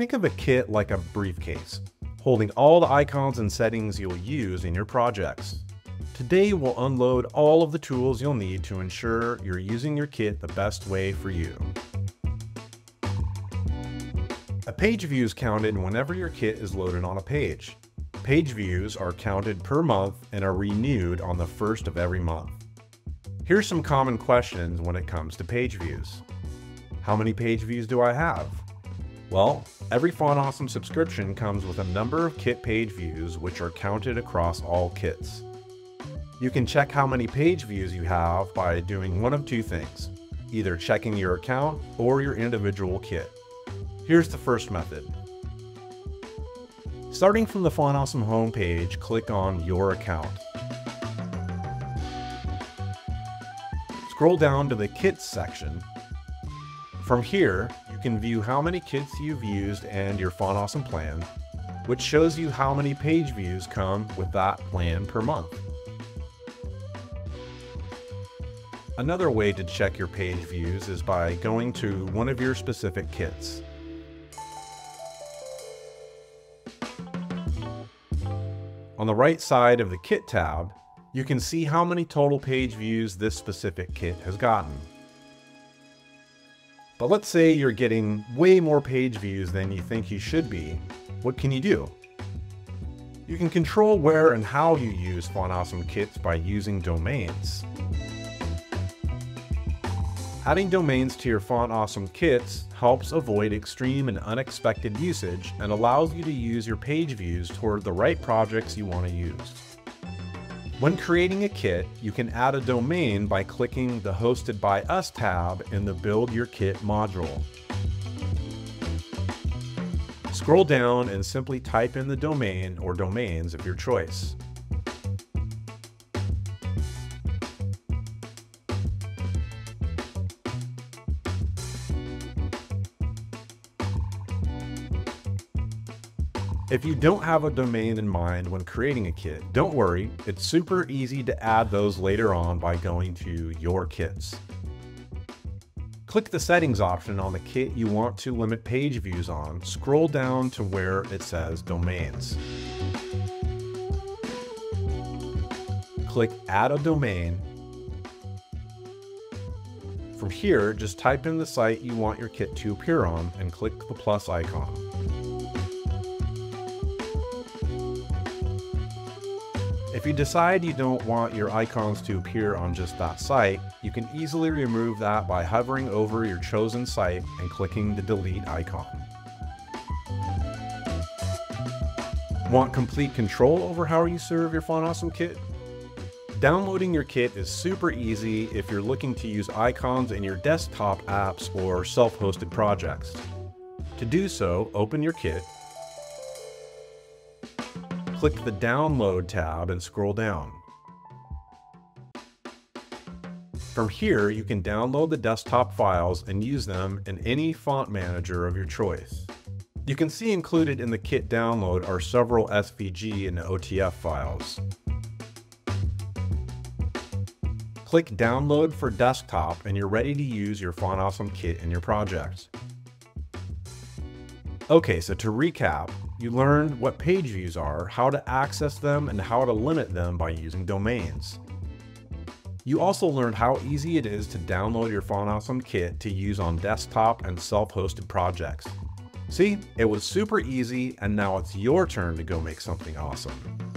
Think of a kit like a briefcase, holding all the icons and settings you'll use in your projects. Today we'll unload all of the tools you'll need to ensure you're using your kit the best way for you. A page view is counted whenever your kit is loaded on a page. Page views are counted per month and are renewed on the first of every month. Here's some common questions when it comes to page views. How many page views do I have? Well, every Font Awesome subscription comes with a number of kit page views which are counted across all kits. You can check how many page views you have by doing one of two things, either checking your account or your individual kit. Here's the first method. Starting from the Font Awesome homepage, click on Your Account. Scroll down to the Kits section. From here, can view how many kits you've used and your Font Awesome plan, which shows you how many page views come with that plan per month. Another way to check your page views is by going to one of your specific kits. On the right side of the Kit tab, you can see how many total page views this specific kit has gotten. But let's say you're getting way more page views than you think you should be. What can you do? You can control where and how you use Font Awesome kits by using domains. Adding domains to your Font Awesome kits helps avoid extreme and unexpected usage and allows you to use your page views toward the right projects you want to use. When creating a kit, you can add a domain by clicking the Hosted by Us tab in the Build Your Kit module. Scroll down and simply type in the domain or domains of your choice. If you don't have a domain in mind when creating a kit, don't worry, it's super easy to add those later on by going to Your Kits. Click the settings option on the kit you want to limit page views on, scroll down to where it says Domains. Click Add a Domain. From here, just type in the site you want your kit to appear on and click the plus icon. If you decide you don't want your icons to appear on just that site, you can easily remove that by hovering over your chosen site and clicking the delete icon. Want complete control over how you serve your Font Awesome kit? Downloading your kit is super easy if you're looking to use icons in your desktop apps or self-hosted projects. To do so, open your kit click the Download tab and scroll down. From here, you can download the desktop files and use them in any font manager of your choice. You can see included in the kit download are several SVG and OTF files. Click Download for Desktop and you're ready to use your Font Awesome kit in your project. Okay, so to recap, you learned what page views are, how to access them, and how to limit them by using domains. You also learned how easy it is to download your Font Awesome kit to use on desktop and self-hosted projects. See, it was super easy and now it's your turn to go make something awesome.